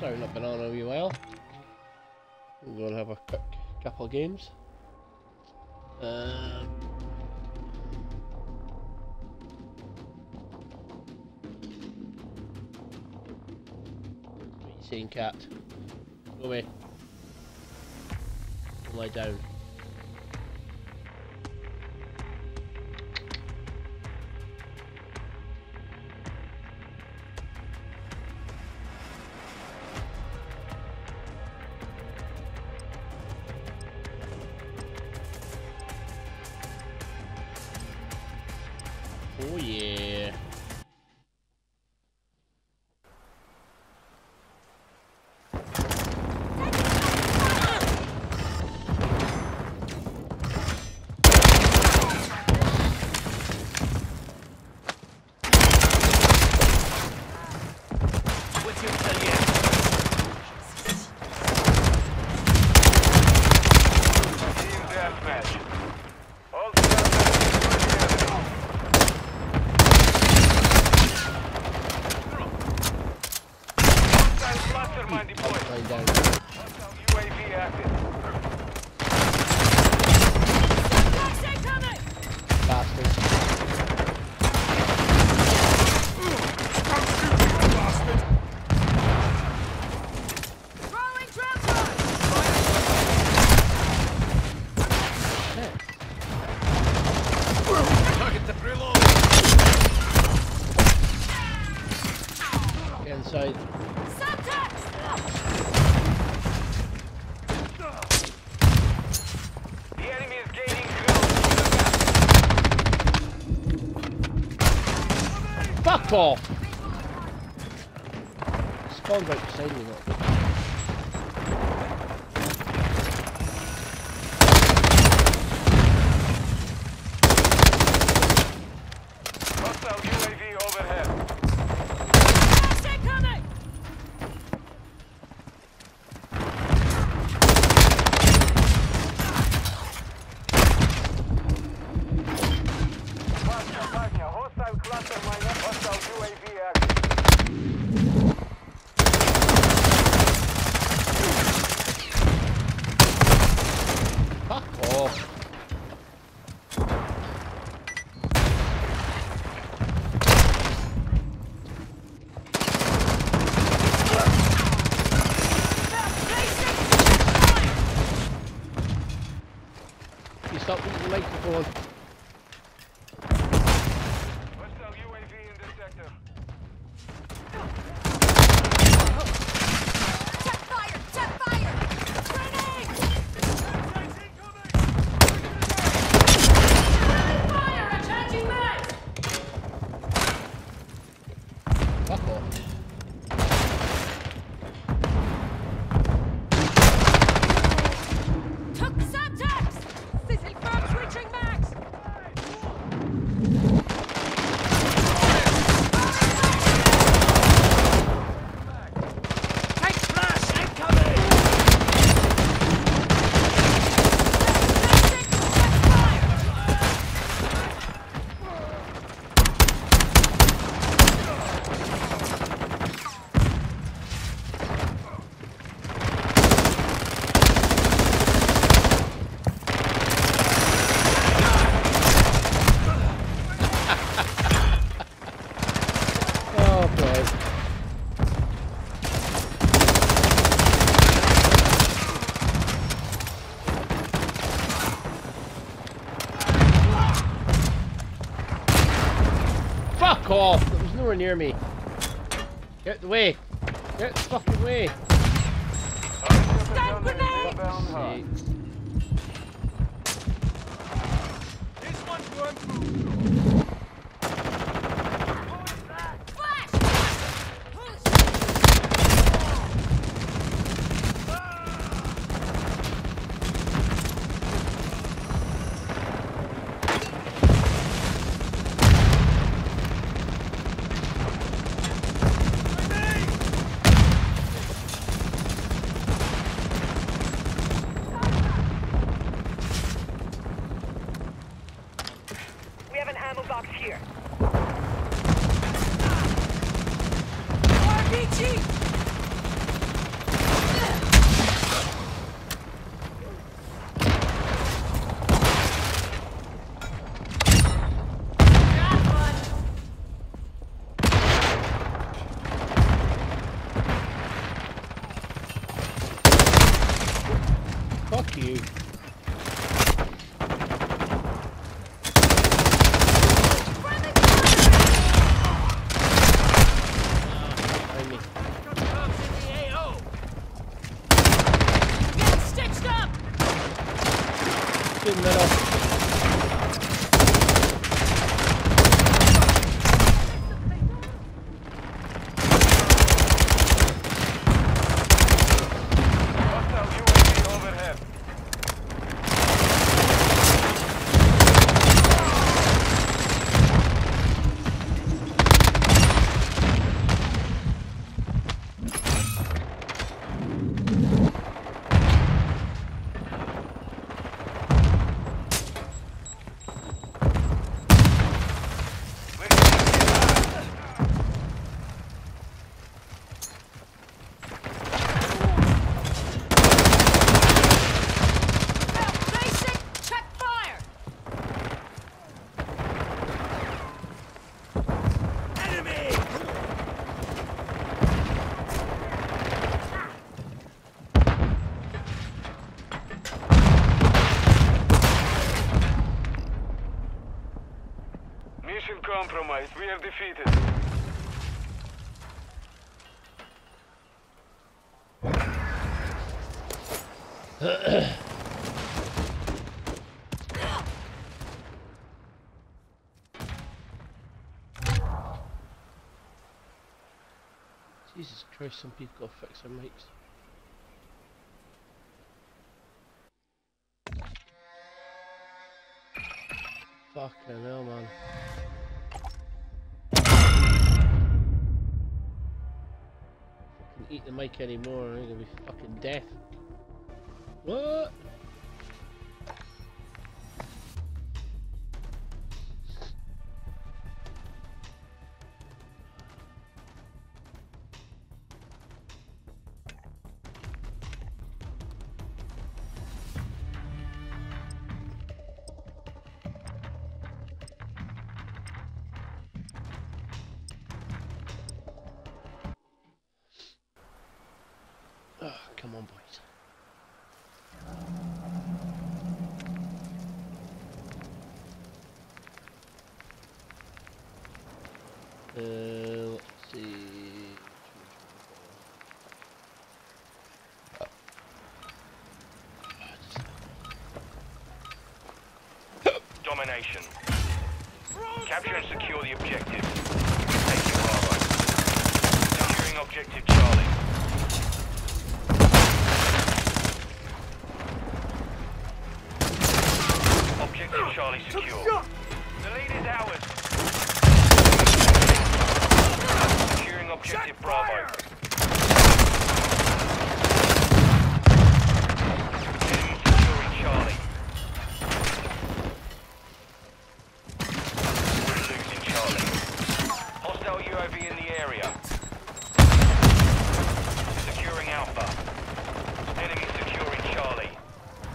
Sorry, not banana UL. We'll go and have a quick couple of games. Um, what are you saying, cat? Go away. Lie down. football. near me. Get away. Some people gotta fix their mics. Fucking hell, man. Fucking eat the mic anymore, I'm gonna be fucking deaf. What? Domination. Capture and secure the objective. Taking Bravo. Securing objective Charlie. Objective Charlie secure. The lead is ours. Securing objective Bravo. Enemy securing Charlie. We're losing Charlie. Hostile UAV in the area. Securing Alpha. Enemy securing Charlie.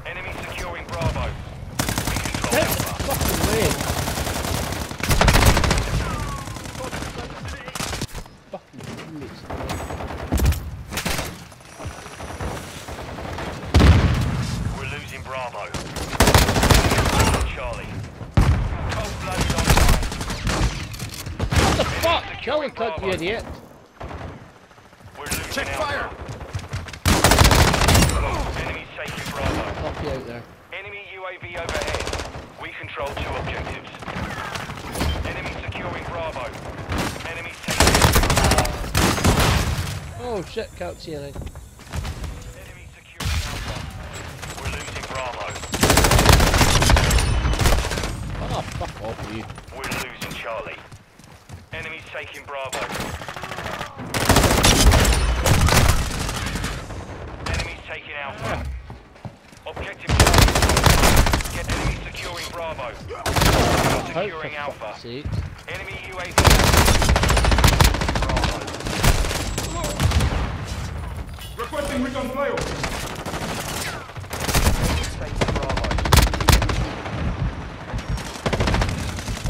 Enemy securing Bravo. We control Get Alpha. the fucking way! Fucking teammates. We're losing Bravo. Charlie. Cold load online. What the fuck? Kill him, cunt, you idiot! We're Check Alpha. fire! Enemy taking Bravo. Pop you out there. Enemy UAV overhead. We control two objectives. Enemy securing Bravo. Enemy taking. Oh shit, can't see anything. Enemy securing Alpha. We're losing Bravo. Oh, fuck off you. We're losing Charlie. Enemies taking Bravo. Enemies taking Alpha. Objective Charlie. Get enemy securing Bravo. Securing Alpha. sake. Enemy UAV. Bravo. Requesting recon flyover. Taking Bravo.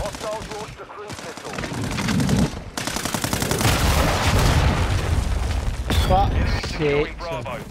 Hostiles launched a cruise missile. Fuck's sake.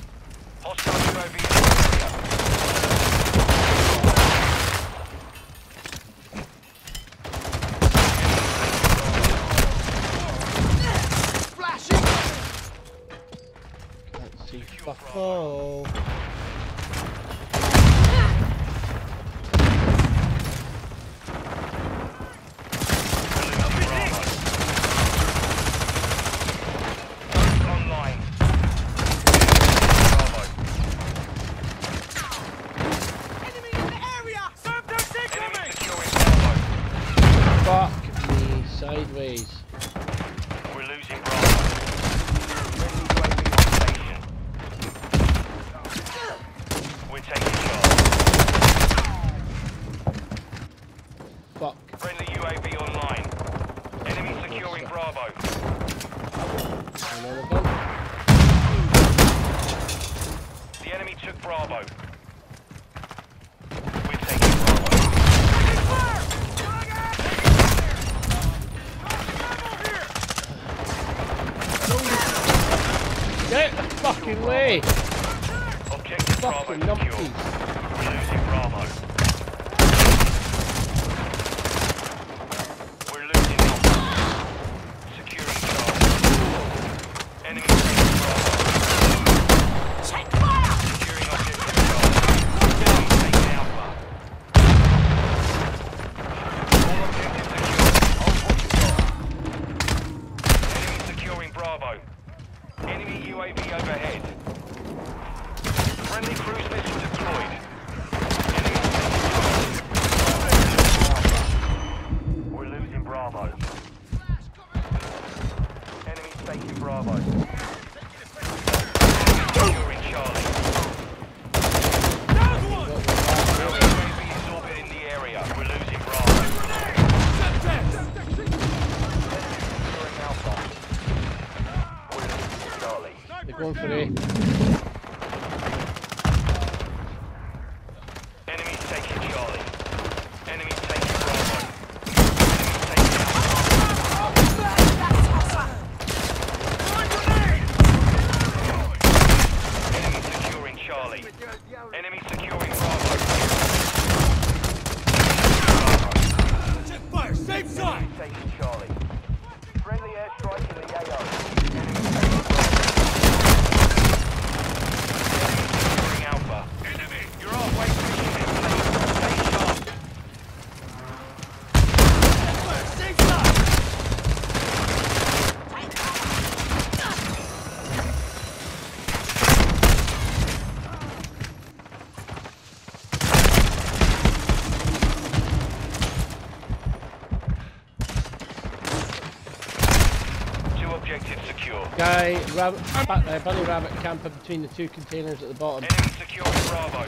rabbit back there, bunny rabbit camper between the two containers at the bottom. Enemy secure Bravo.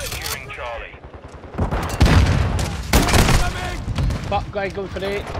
Securing Charlie. Fuck guy going for eight.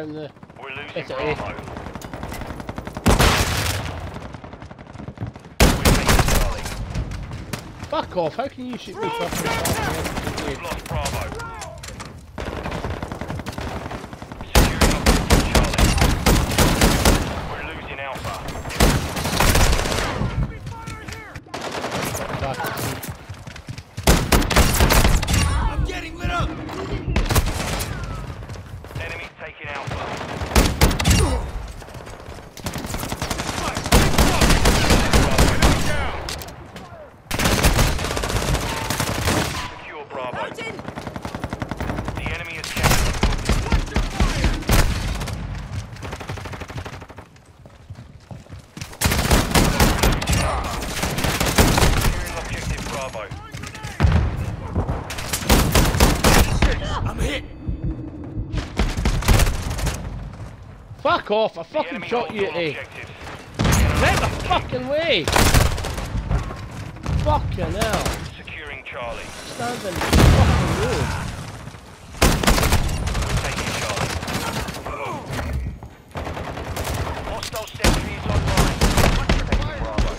down the. We're losing It's Bravo. We're taking Charlie. Fuck off! How can you shoot me fucking We've lost Bravo. Securing objective Charlie. We're losing Alpha. I'm getting lit up! Enemies taking Alpha. Fire! Take Secure Bravo. Martin! The enemy is captured. Securing objective Bravo. I'm hit! Fuck off! I fucking shot you A. Eh? objectives. Get the fucking way! Fucking hell! Securing Charlie. Stand in the fucking road. Taking Charlie. Hostile sentry is online. Taking Bravo.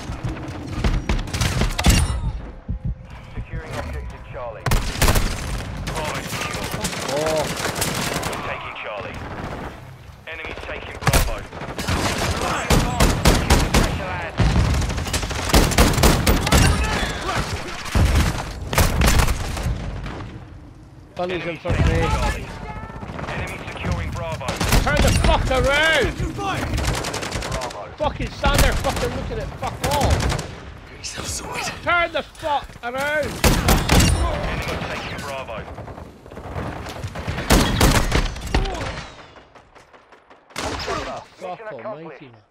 Securing objective Charlie. Bravo secure. Oh, Taking Charlie. Enemies taking Bravo. Special ad. Bunnies in Enemies front of me. Enemy securing Bravo. Turn the fuck around! You fire! Bravo. Fucking stand there fucking looking at fuck all. Turn the fuck around! Enemy taking Bravo. Fuck Mission accomplished. almighty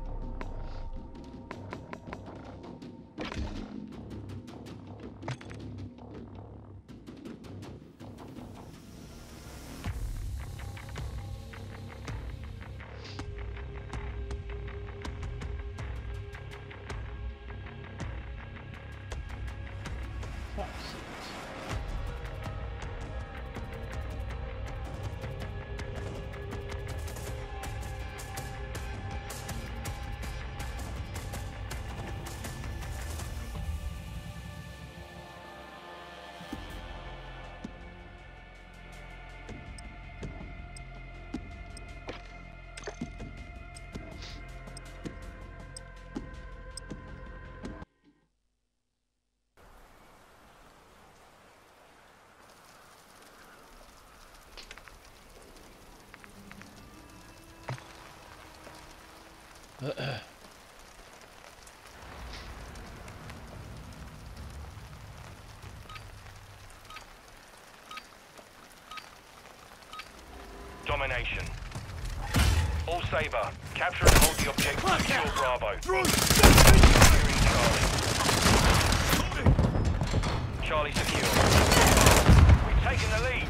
Domination. All Saber. Capture and hold the objective. Secure Bravo. Throw Securing Charlie. Charlie secure. We've taken the lead.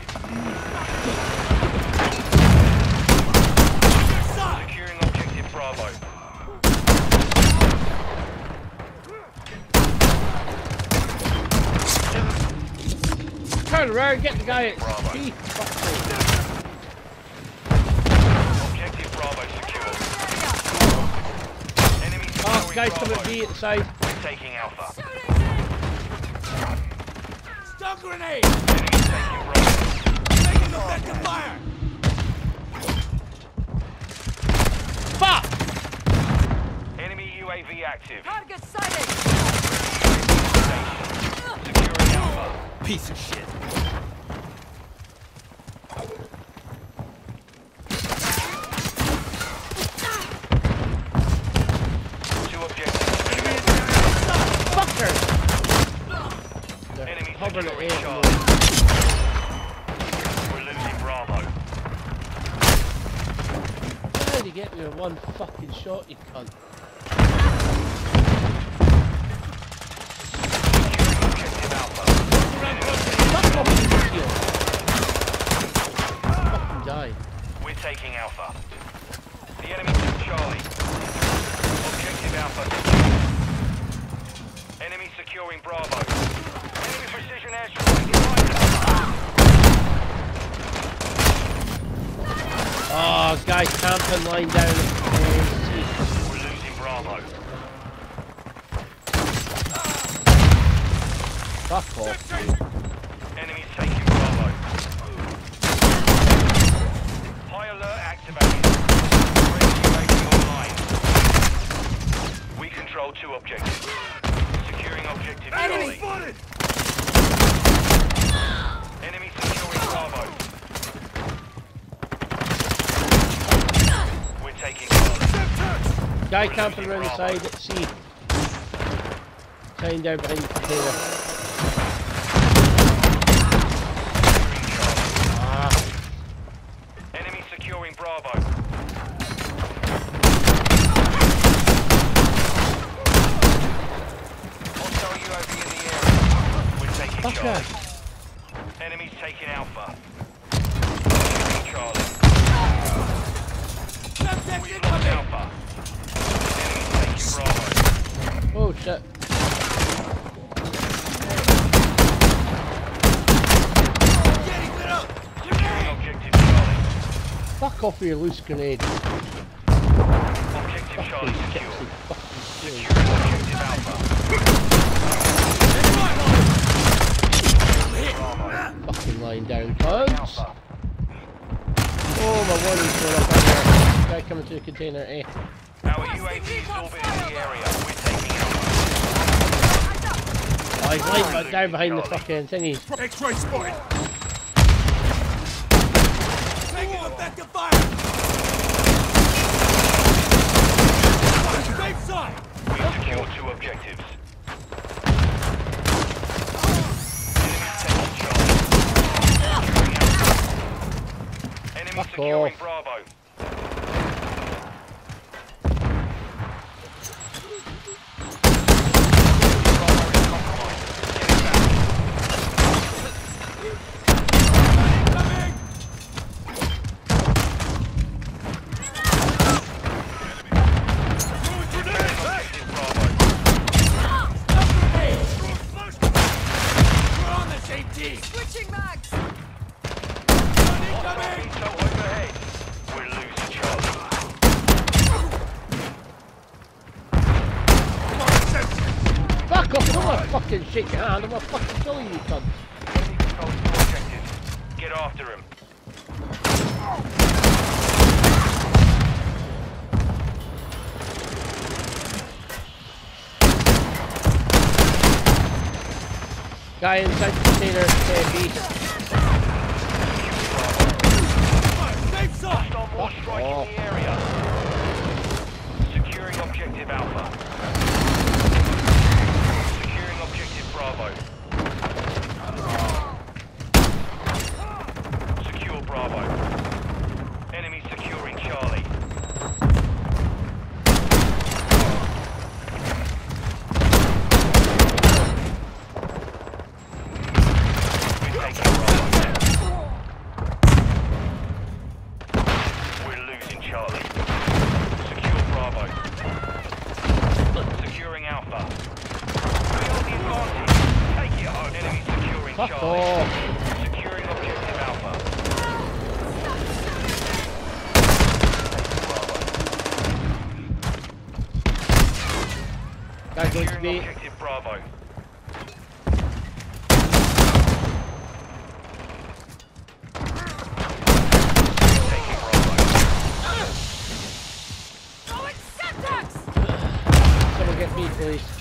Securing objective Bravo. Turn around, get the guy at Bravo. B. Fuck's sake. Objective Bravo secure. Enemy Oh, securing guys coming Bravo. at B at the side. We're taking Alpha. Stun grenade! Enemy taking Bravo. Taking effective fire! Fuck! Enemy UAV active. Target sighted! Station. piece of shit. Two objectives. Fucker! They're Enemy hovering at securing eight. Charlie. We're losing Bravo. How did you get me with one fucking shot, you cunt? Securing objective Alpha. Fuck off with your shield. Fucking die. We're taking Alpha. The enemy took Charlie. Objective Alpha secure. Enemy securing Bravo. Enemy precision airstrike behind us. Oh, guy lying down at the We're losing Bravo. Fuck off. Enemies taking Bravo. High alert activated. Friendly UAV online. We control two objectives. Securing objective Enemy Charlie. spotted! Enemy securing Bravo. We're taking Charlie. Guy camping around the side at sea. Down behind the container. Securing Charlie. Ah, Enemy securing Bravo. Hostile UAV in the area. We're taking fucker. Charlie. Enemies taking Alpha. Securing Charlie. Subject We've lost incoming! Alpha. Enemies taking Bravo. Oh shit. Getting lit up! Securing objective Charlie. Fuck off with your loose grenade. Objective Charlie Fucking secure. gypsy fucking shield. Securing objective Alpha. Fucking lying down, cunts. Oh, my warning's going up out there. Guy coming to the container, eh? Our UAV is orbiting the area. We're taking Alpha. Oh, he's lying back down behind the fucking thingy. X-ray spotted. Taking effective fire! Side! We secure two objectives. Enemy. Securing Alpha. Enemy Fuck securing off. Bravo. Bravo is compromised. Get it back. Incoming! Objective Bravo. We're on the same team! Switching mags! Hostile VTOL overhead. We're losing Charlie. Fuck off! I don't want to fucking shake your hand. I'm gonna fucking kill you, you cunt. Enemy controls two objectives. Get after him. Guy inside the container, uh, B. Safe side! Hostile more Fuck strike off. in the area. Securing objective Alpha. Securing objective Bravo. Secure Bravo. Enemy securing Charlie. We're taking Bravo. We're losing Charlie. Secure Bravo. Securing Alpha. We got the advantage. Take it home. Enemy securing Fuck Charlie. off. Securing objective Alpha. Guy going to Securing B. objective Bravo. Taking Bravo. Going Semtex! Someone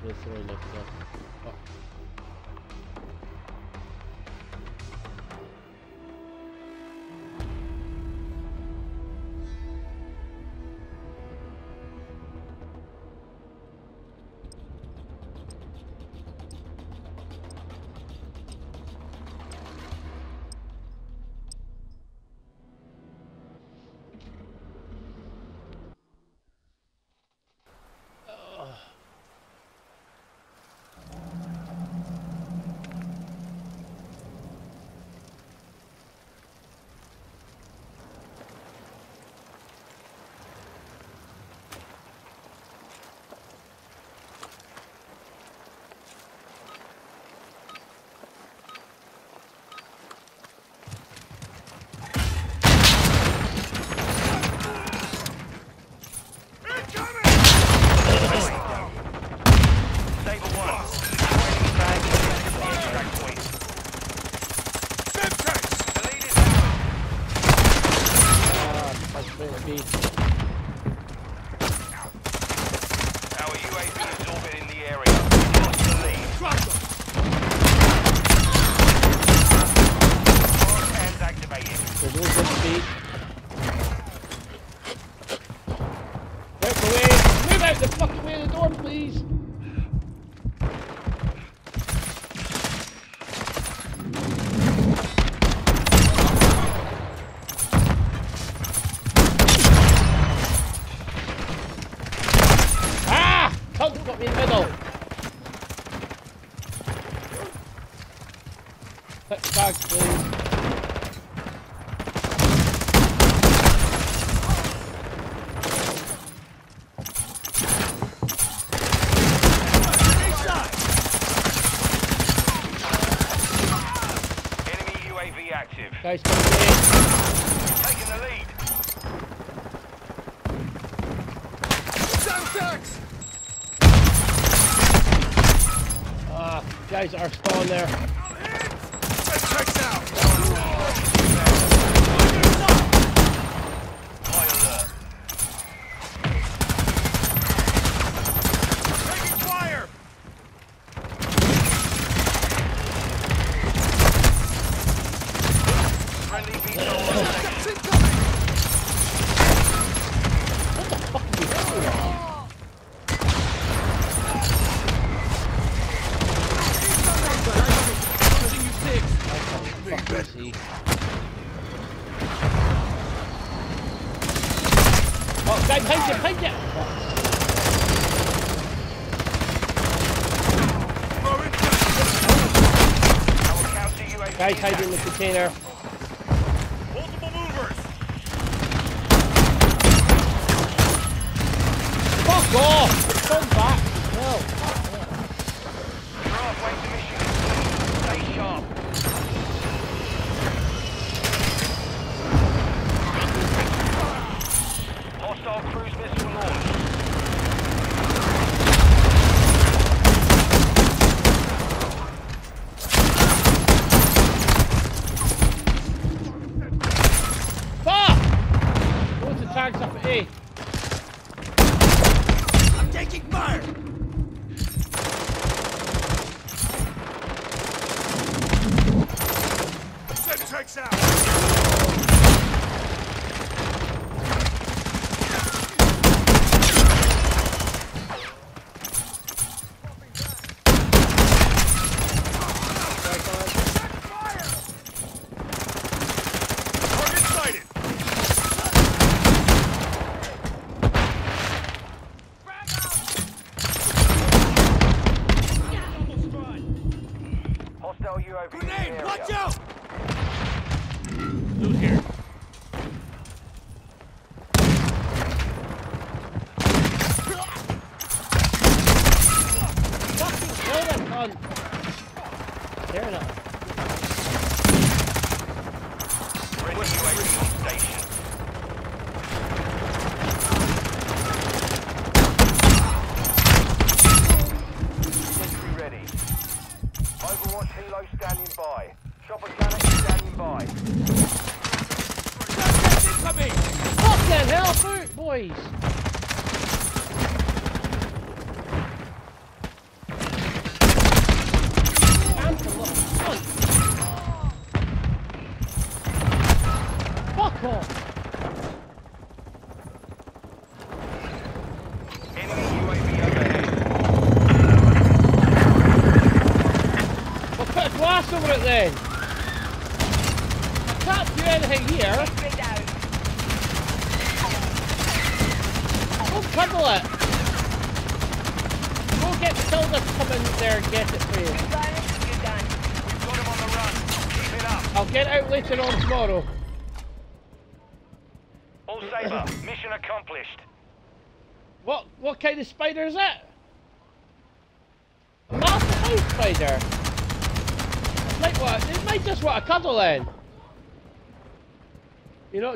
He kills with active. Ghost Taking the lead. Sound Ah, uh, guys are spawn there. container.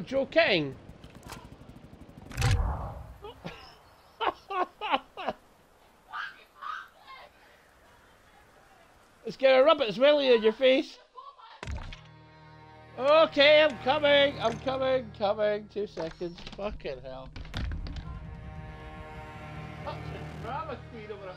joking. Let's get a rabbit smelly in your face. Okay, I'm coming, I'm coming, coming. Two seconds. Fucking hell. Drama queen over a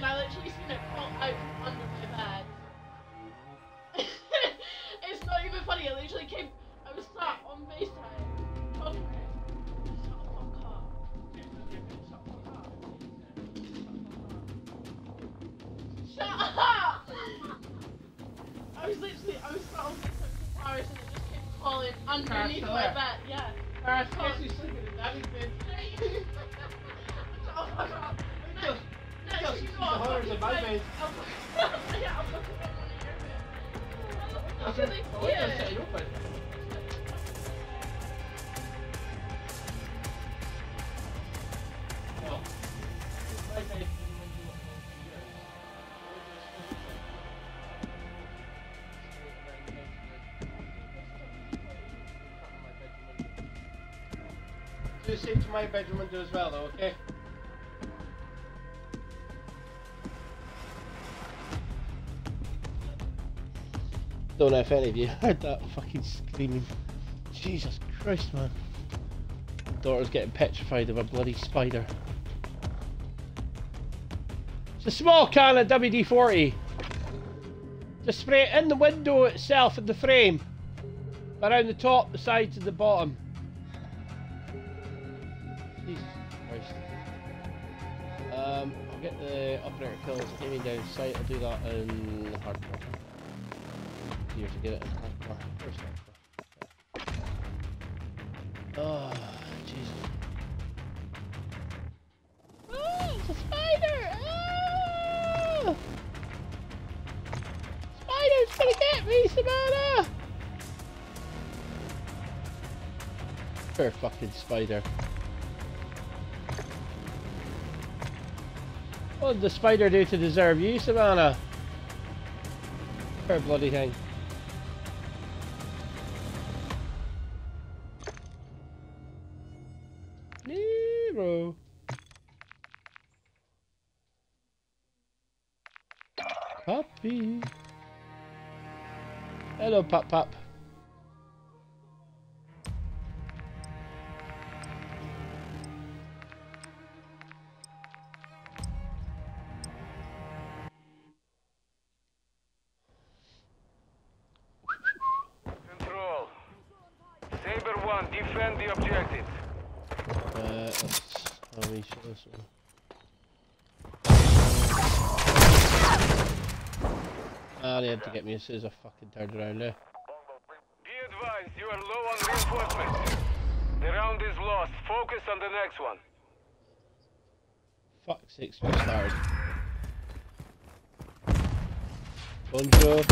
don't. I literally seen it fall out from under my bed. it's not even funny. I literally came. I was sat on FaceTime talking to him. Shut up. Shut the fuck up. Shut up! I was literally. I was sat on FaceTime for hours and it just came falling underneath my bed. Yeah. Alright, supposed to be sleeping in daddy's I. Do same to my bedroom window as well, though, okay? Don't know if any of you heard that fucking screaming. Jesus Christ, man. Daughter's getting petrified of a bloody spider. It's a small can of WD 40. Just spray it in the window itself, in the frame. Around the top, the sides, and the bottom. Jesus Christ. Um, I'll get the operator kills aiming down sight. I'll do that in hardcore. Here to get it in hardcore. Where's. Oh, Jesus. Oh, it's a spider! Ah! Spider's gonna get me, Savannah! Poor fucking spider. What did the spider do to deserve you, Savannah? Poor bloody thing. Hello, Pup Pup. Control. Saber 1, defend the objective. Uh, let's, let me Ah, they had to get me as soon as I fucking turned around there. Be advised, you are low on reinforcements. The round is lost. Focus on the next one. Fuck's sake, we started. Bonjour.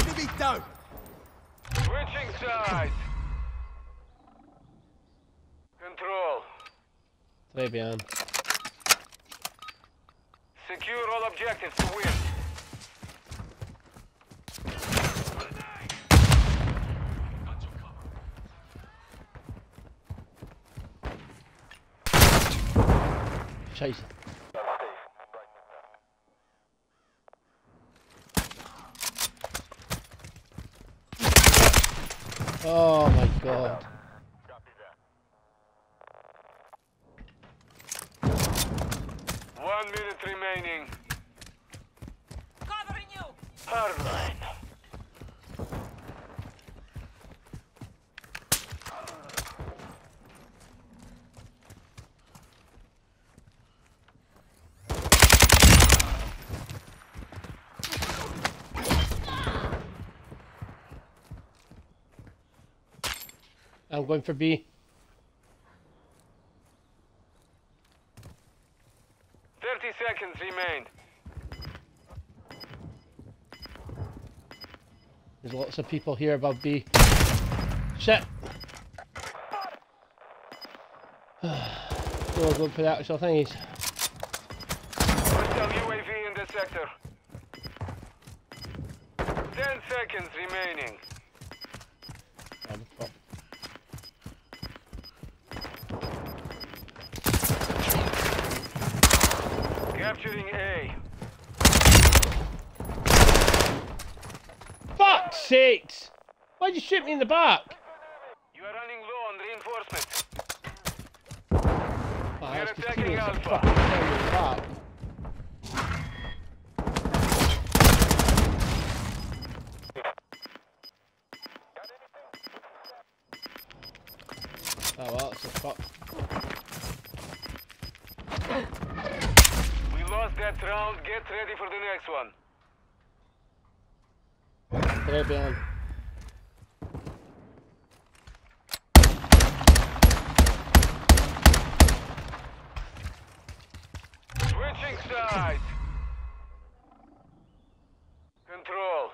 Enemy down. Switching sides. Control. Très bien. Secure all objectives to win. Scheiße. Oh my god. One minute remaining. Covering you! Hardline. I'm going for B. Thirty seconds remain. There's lots of people here above B. Shit! Still going for the actual thingies. Hostile UAV in the sector. Ten seconds remaining. Oh, the fuck. Capturing A. Fuck's sakes! Why'd you shoot me in the back? You are running low on reinforcements. Oh, We're attacking teammates Alpha. fucking shooting me in the back. Oh well, that's a fuck. We lost that round. Get ready for the next one. Très bien. Switching sides. Control.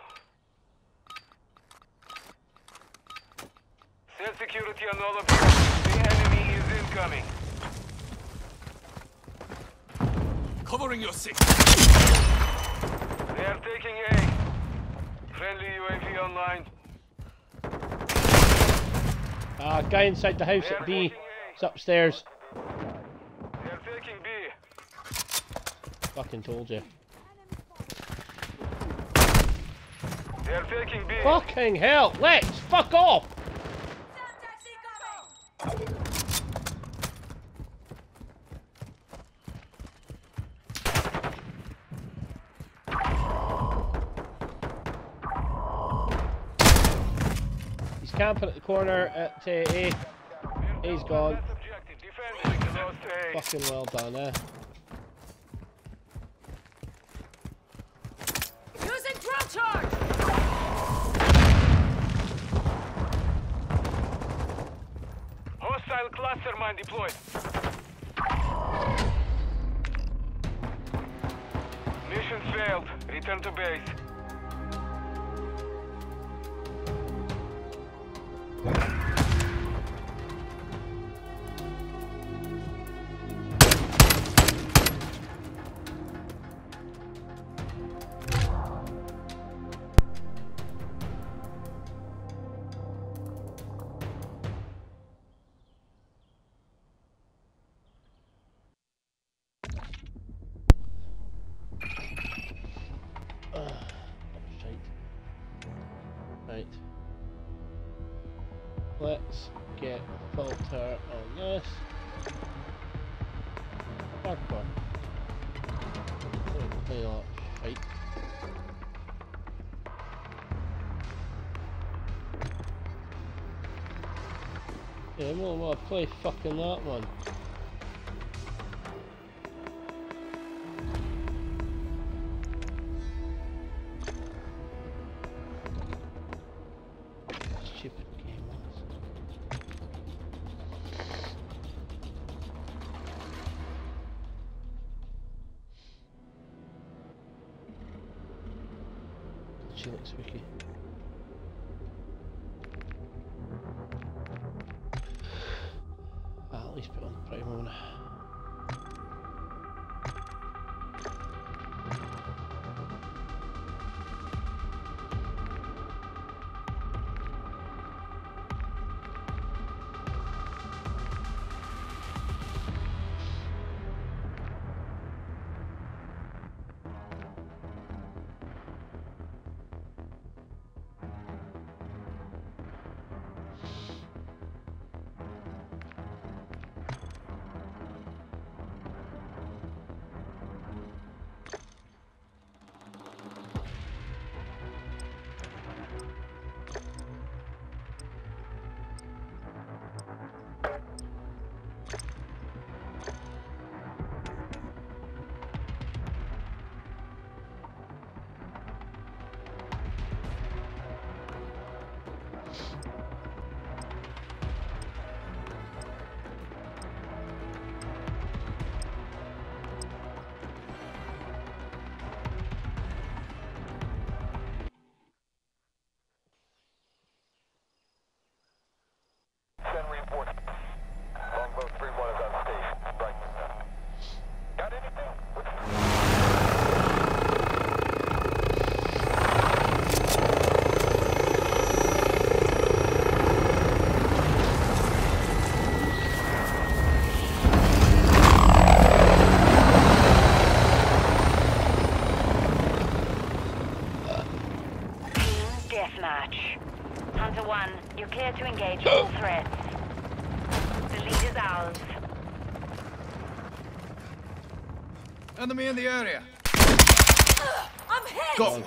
Set security on all objectives. The enemy is incoming. Covering your six. They are taking A. Friendly UAV online. Ah, guy inside the house at B. It's upstairs. They are taking B. Fucking told you. They are taking B. Fucking hell! Lex, fuck off! Camping at the corner at uh, A. A's gone. Last objective. Defend it. Lost A. Fucking well done, eh? Using drill charge! Hostile cluster mine deployed. Mission failed. Return to base. Let's get filter on this. Hardcore. Don't play that shite. Yeah, I'm gonna wanna play fucking that one.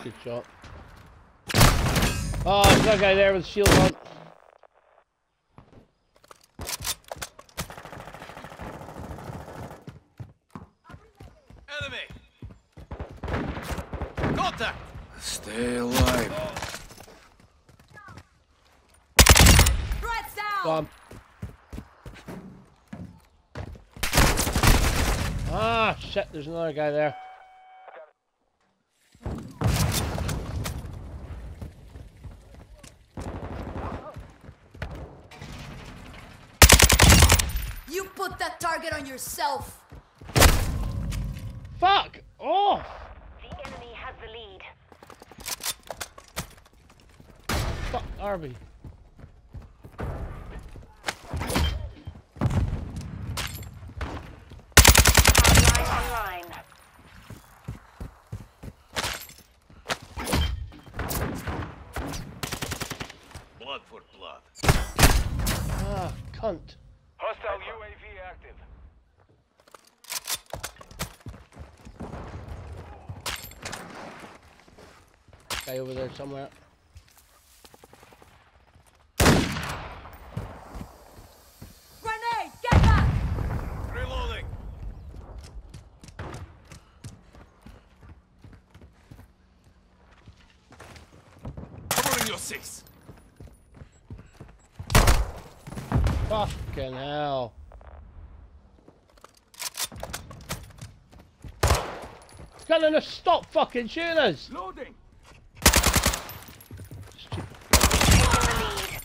Hit! Oh, good shot. Oh, there's that guy there with the shield on. Enemy. Contact. Stay alive. Threats down! Bomb. Ah, shit, there's another guy there. You put that target on yourself. Fuck off! The enemy has the lead. Fuck Arby. Hardline online. Blood for blood. Ah, cunt. Hostile UAV active. Guy over there somewhere. Grenade, get back! Reloading. Covering your six. Fucking hell. Can to stop fucking shooting us? Loading. Stupid. Taking the lead.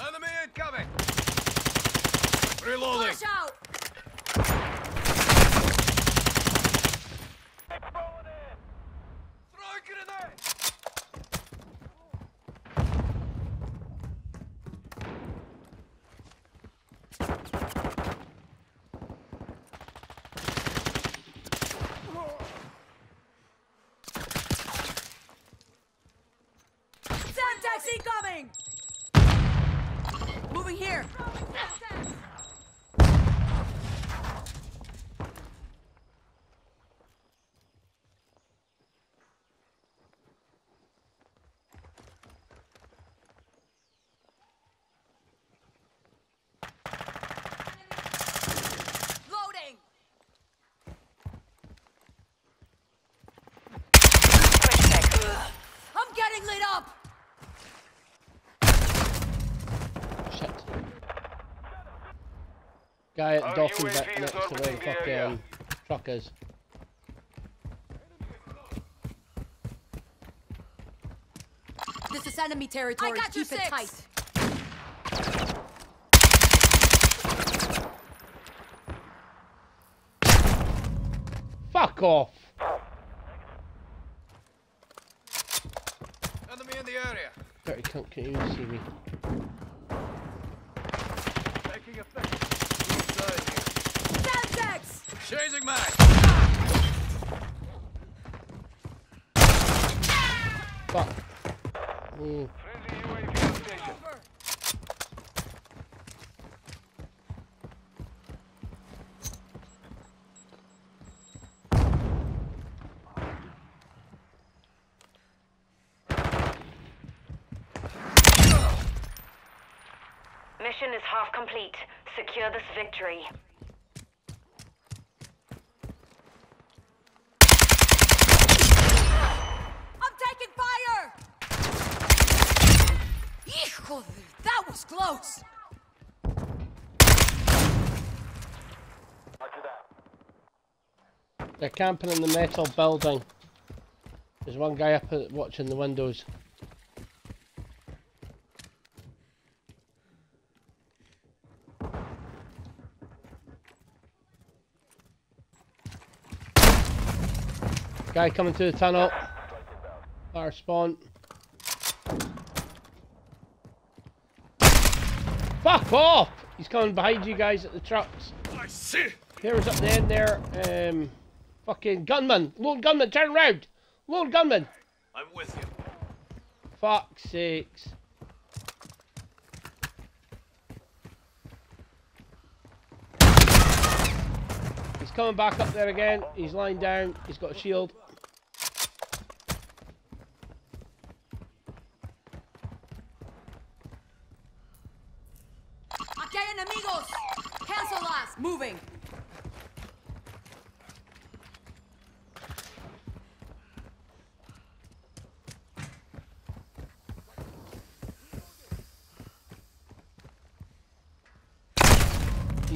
Enemy incoming. Reloading. Push out! Throw a grenade. Semtex incoming! Moving here. Loading! Quick check. I'm getting lit up! Shit. Guy at Our Dolphin back next to the orbiting the fucking truck is. This is enemy territory. I got your Keep it six. tight. Fuck off! Enemy in the area. Dirty can you even see me? Taking effect. Inside here. Chasing mag. Fuck. Mm. Friendly UAV on station. Mission is half complete. Secure this victory. I'm taking fire! Hijo That was close! They're camping in the metal building. There's one guy up at, watching the windows. Guy coming through the tunnel. Our spawn. Fuck off! He's coming behind you guys at the trucks. I see. Here's up the end there. Um, fucking gunman. Lone gunman, turn round. Lone gunman. I'm with you. Fuck sakes. He's coming back up there again. He's lying down. He's got a shield.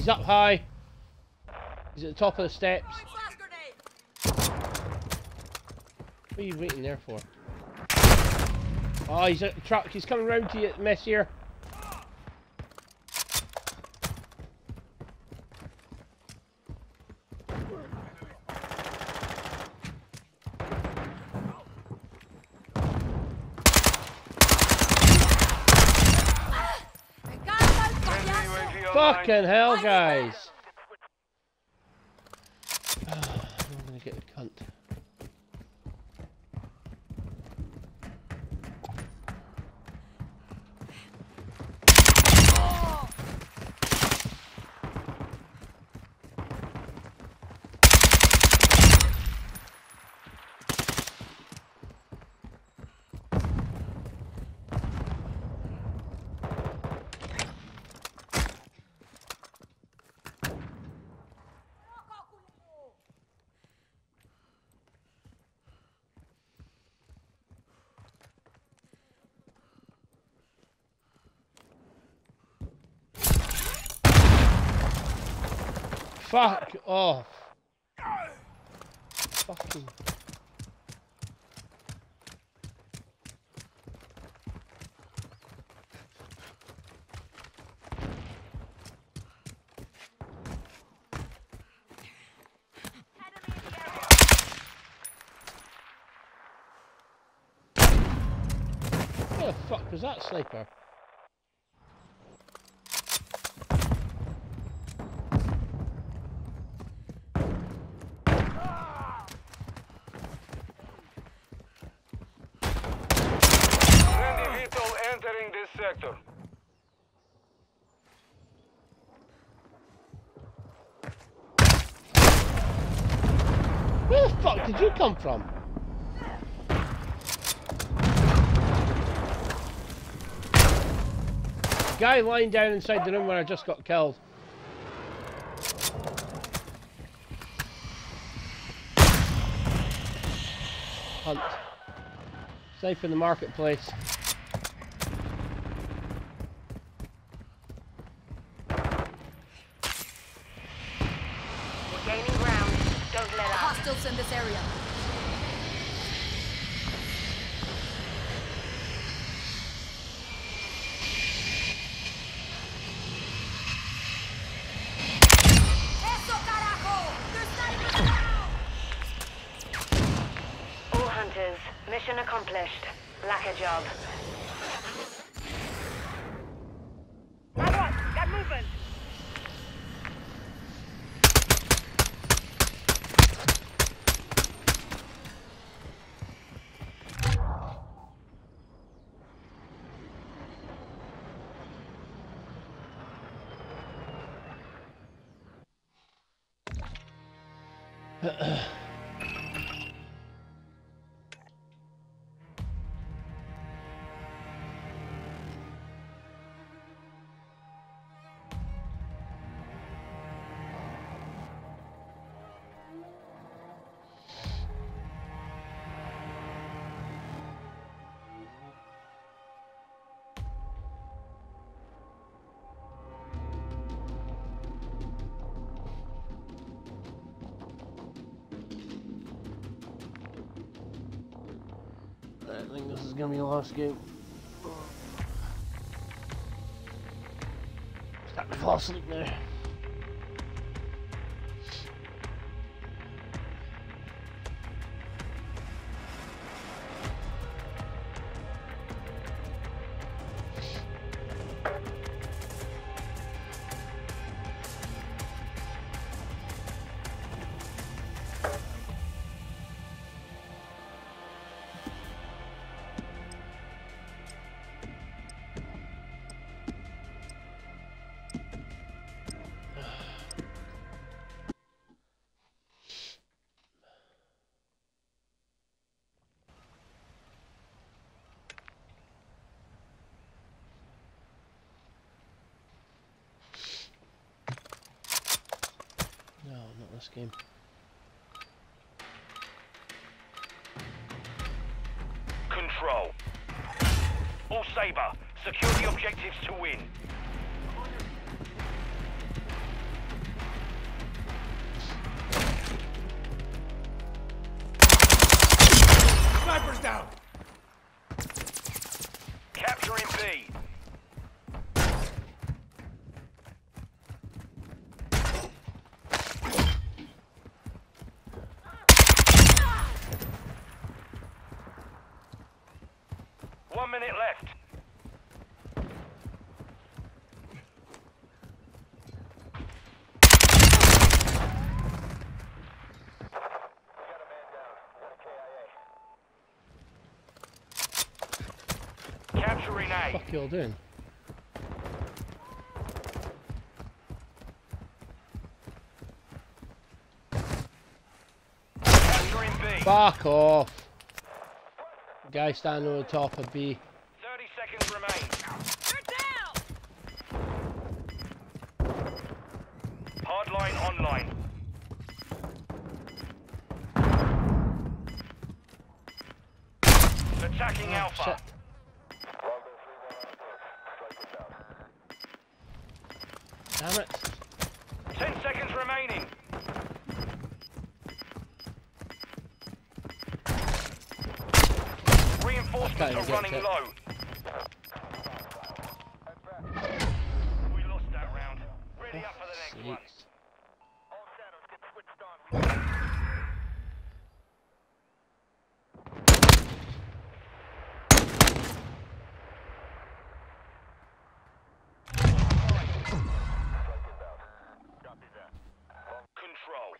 He's up high. He's at the top of the steps. What are you waiting there for? Oh, he's at the truck. He's coming round to you at Messier. Fucking hell, guys. I'm gonna get a cunt. Fuck off. Fucking. Where the fuck was that sniper? Friendly vehicle entering this Where the fuck did you come from? Guy lying down inside the room where I just got killed. Hunt. Safe in the marketplace. We're gaining ground. Don't let up. Hostiles in this area. Eso carajo! They're sniping now! All hunters, mission accomplished. Lack a job. I think this is gonna be a lost game. Starting me fall asleep now. Game. Control. All Sabre, secure the objectives to win. Minute left. Capturing A. Fuck you all doing? Capturing B. Fuck off! Guy standing on the top of B. 30 seconds remain. They're down! Hardline online. Attacking Alpha. Shit. Damn it. 10 seconds remaining. Reinforcements Okay, are get running it. low. We lost that round. Ready up for the next one. Sakes. Control.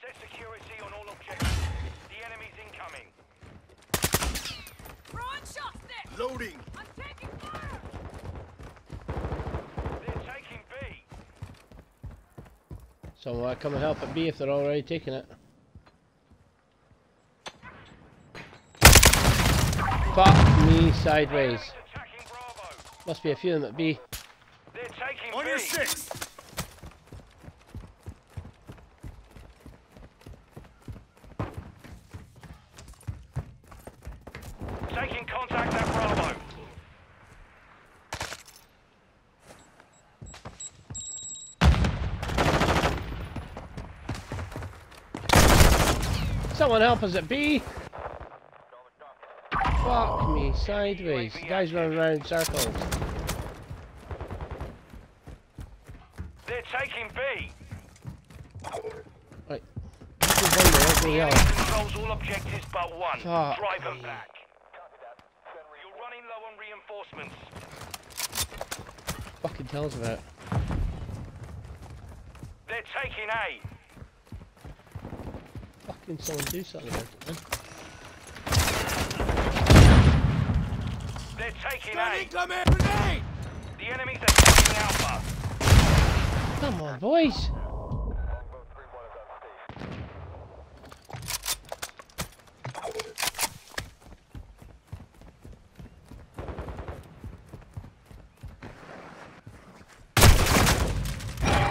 Set security on all objectives. The enemy's incoming. Throwing shots there! Loading! I'm taking fire! They're taking B. Someone might come and help at B if they're already taking it. Fuck me sideways. Enemies attacking Bravo. Must be a few of them at B. They're taking On B. your six! Someone help us at B! Fuck me sideways. The guy's running around in circles. They're taking B. Right. This is one there, The everybody enemy else. controls all objectives but one. Fuck Drive them back. You're running low on reinforcements. Fucking tell us about. They're taking A. Fucking someone do something about it, man. They're taking Gun incoming! Grenade! The enemy's attacking Alpha. Come on, boys!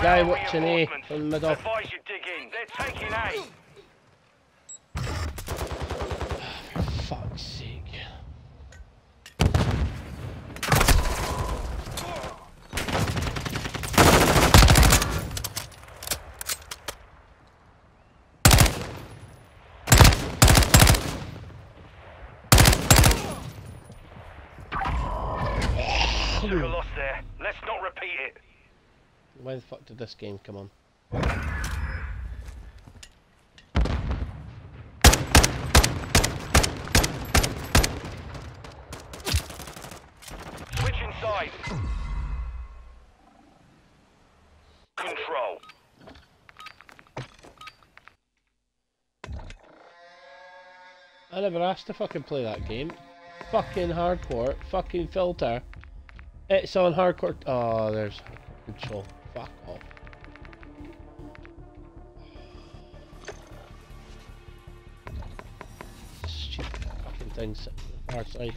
Guy watching A from the middle. Advise you dig in. They're taking A. Fuck's sake. Took a loss there. Let's not repeat it. Why the fuck did this game come on? Switch inside. Control. I never asked to fucking play that game. Fucking hardcore, fucking filter. It's on hardcore. Oh, there's control. Fuck off. Stupid fucking thing sitting on the far side.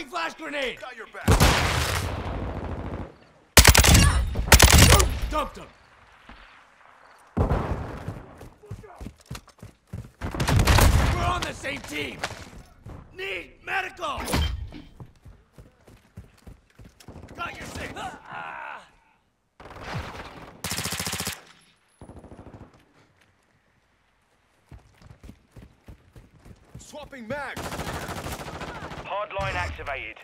Throwing flash grenade! Got your back. Dumped him! We're on the same team! Need medical! Got your six! Ah! Swapping mags. Activated.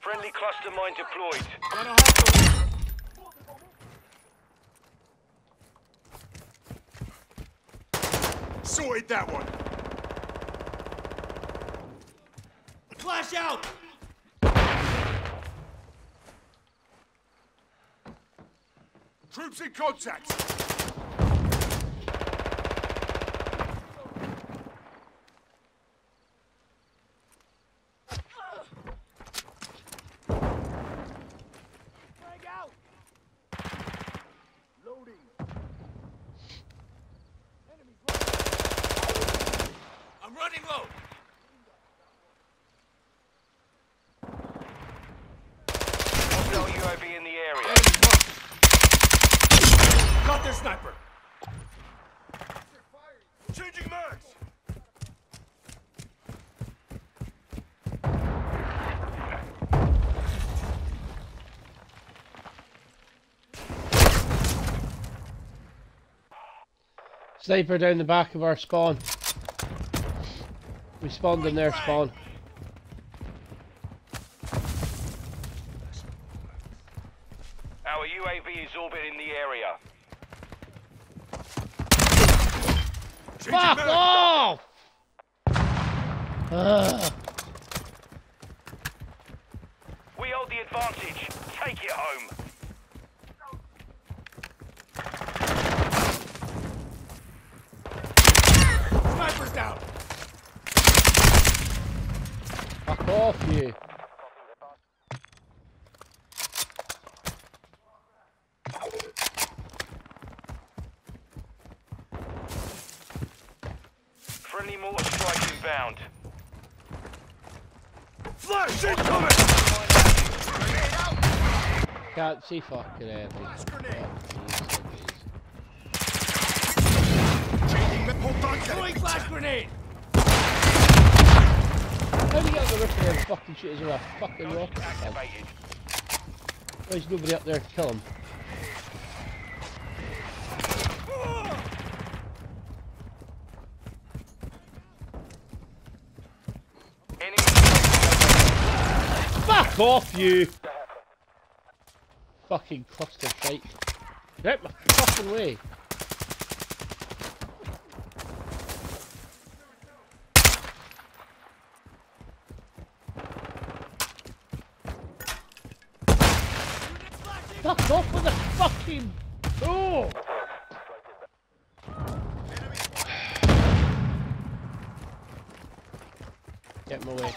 Friendly cluster mine deployed. Sorted that one. Flash out! Troops in contact. Frag out! Loading. I'm running low! Hostile UAV in the area. Got their sniper! Changing mags. Sniper down the back of our spawn. We spawned in their spawn. Our UAV is orbiting the area. Changing Fuck mags. off! Ugh. We hold the advantage. Take it home. Sniper's down! Fuck off you. Friendly mortar strike inbound. Flash incoming. Can't see fucking anything. grenade. Jeez, Changing ma- Hold on. Throwing flash grenade! How do you get on the roof there and fucking shoot us with a fucking rocket? activated. There's nobody up there to kill him. Fuck off, you! Fucking cluster shite. Get out my fucking way. Fuck off with the fucking... Oh! Get my way.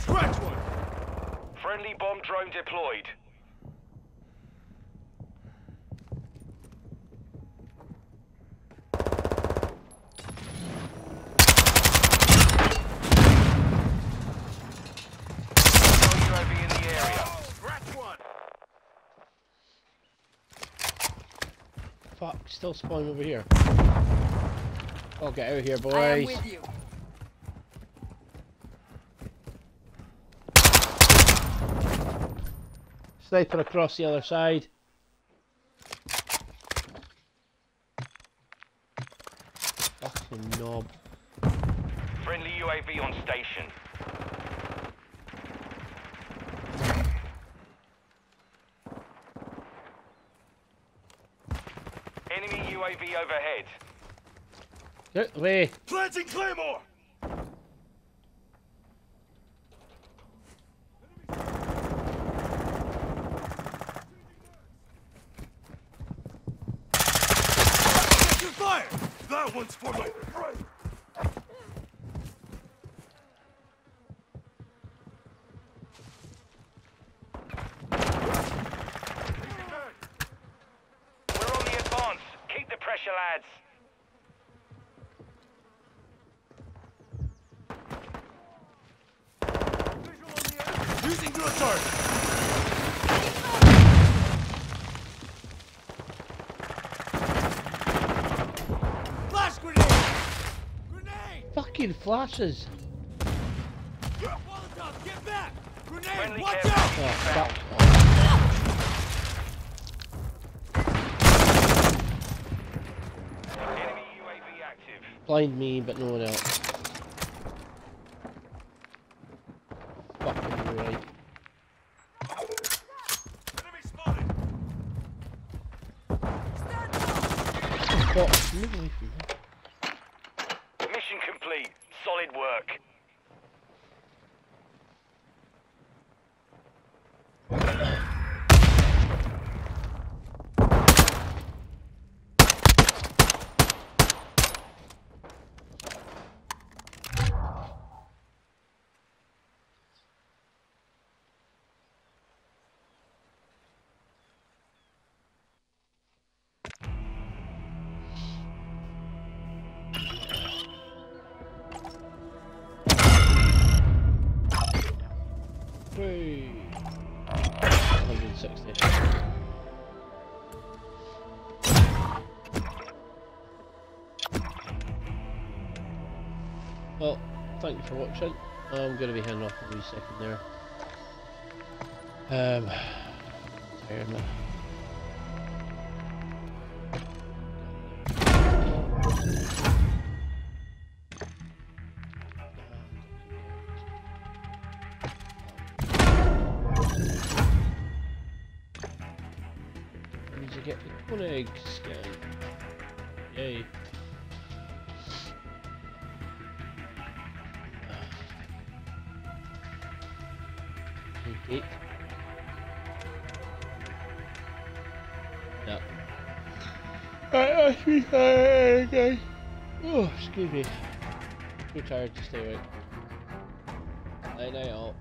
Scratch one! Friendly bomb drone deployed. UAV in the area. Scratch one! Fuck, still spawning over here. Oh, get out of here, boys. I am with you. Sniper across the other side. Fucking knob. Friendly UAV on station. Enemy UAV overhead. Get out the way. Planting Claymore! Taking fire! That one's for my friend! We're on the advance. Keep the pressure, lads. Using Grossart! Flash grenade! Grenade! Fucking flashes. Molotov, get back! Grenade, watch out! Oh, package fuck. inbound. Enemy UAV active. Blind me, but no one else. For watching. I'm going to be handing off in a wee second there. Um, tired now. Guys. Oh, excuse me. Too tired to stay awake. Night night all.